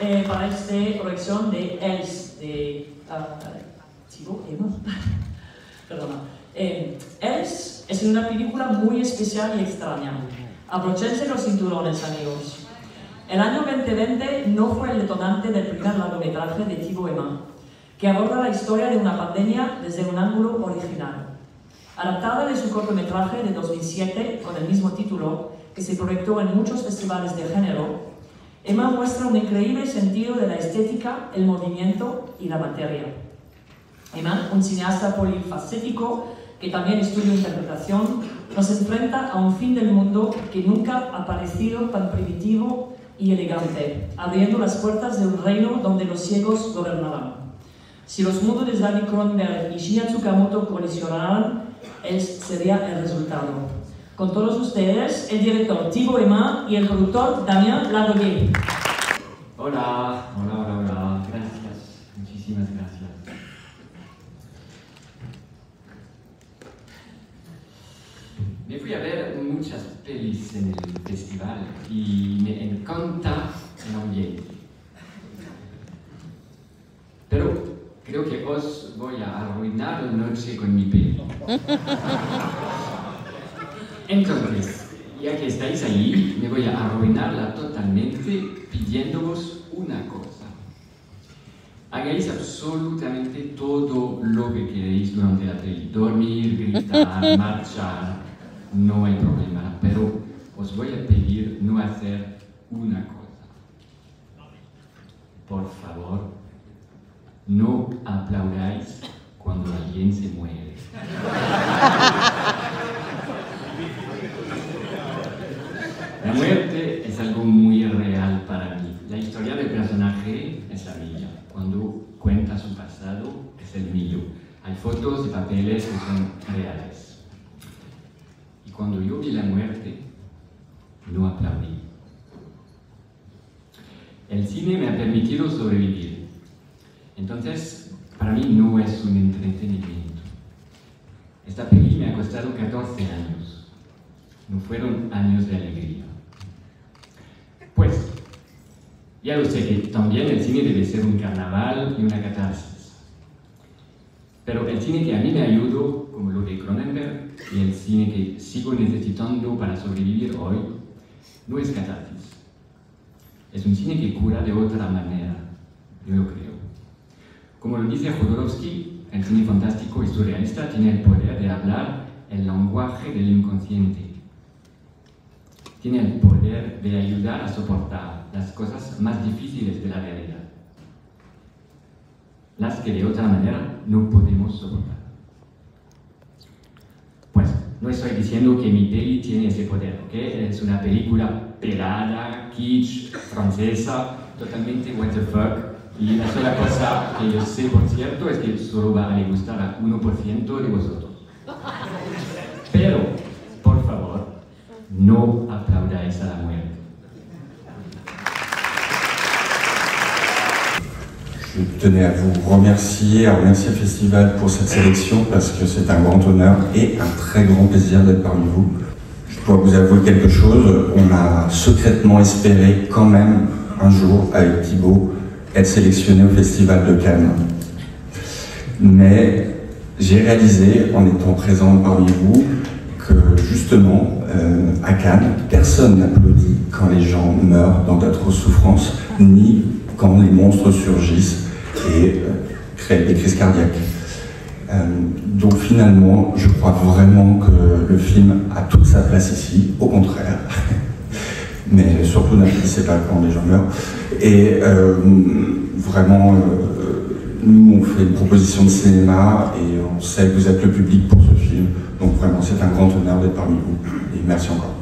eh, para esta colección de Els, de uh, Thibaut Emma. Perdona. Eh, Els es una película muy especial y extraña. Abrochense los cinturones, amigos. El año 2020 no fue el detonante del primer largometraje de Thibaut Emma, que aborda la historia de una pandemia desde un ángulo original. Adaptada de su cortometraje de 2007 con el mismo título, que se proyectó en muchos festivales de género, Emma muestra un increíble sentido de la estética, el movimiento y la materia. Emma, un cineasta polifacético que también estudia interpretación, nos enfrenta a un fin del mundo que nunca ha parecido tan primitivo y elegante, abriendo las puertas de un reino donde los ciegos gobernarán. Si los mundos de Danny Cronenberg y Shinya Tsukamoto colisionaran, ese sería el resultado. Con todos ustedes, el director Thibaut Emma y el productor Damien Ladoguet. Hola, hola, hola, hola. Gracias, muchísimas gracias. Me fui a ver muchas pelis en el festival y me encanta el ambiente. Pero creo que os voy a arruinar la noche con mi peli. Entonces, ya que estáis ahí, me voy a arruinarla totalmente pidiéndoos una cosa. Hagáis absolutamente todo lo que queréis durante la peli. Dormir, gritar, marchar, no hay problema. Pero os voy a pedir no hacer una cosa. Por favor, no aplaudáis cuando alguien se muere. La muerte es algo muy real para mí. La historia del personaje es la mía. Cuando cuenta su pasado, es el mío. Hay fotos y papeles que son reales. Y cuando yo vi la muerte, no aplaudí. El cine me ha permitido sobrevivir. Entonces, para mí no es un entretenimiento. Esta peli me ha costado 14 años. No fueron años de alegría. Pues, ya lo sé que también el cine debe ser un carnaval y una catarsis. Pero el cine que a mí me ayudó, como lo de Cronenberg, y el cine que sigo necesitando para sobrevivir hoy, no es catarsis. Es un cine que cura de otra manera, yo lo creo. Como lo dice Jodorowsky, el cine fantástico y surrealista tiene el poder de hablar el lenguaje del inconsciente tiene el poder de ayudar a soportar las cosas más difíciles de la realidad, las que de otra manera no podemos soportar. Pues no estoy diciendo que mi peli tiene ese poder, ¿ok? Es una película pelada, kitsch, francesa, totalmente what the fuck. Y la sola cosa que yo sé, por cierto, es que solo va a gustar a 1% de vosotros. Pero, no aplaudáis a la muerte. Je tenais à vous remercier, à remercier le festival pour cette sélection parce que c'est un grand honneur et un très grand plaisir d'être parmi vous. Je dois vous avouer quelque chose, on a secrètement espéré quand même un jour avec Thibaut être sélectionné au festival de Cannes. Mais j'ai réalisé en étant présent parmi vous justement euh, à Cannes, personne n'applaudit quand les gens meurent dans d'atroces souffrances, ni quand les monstres surgissent et euh, créent des crises cardiaques. Euh, donc finalement, je crois vraiment que le film a toute sa place ici, au contraire. Mais surtout n'applaudissez pas quand les gens meurent. Et vraiment, nous on fait une proposition de cinéma et on sait que vous êtes le public pour ce vraiment, c'est un grand honneur d'être parmi vous. Et merci encore.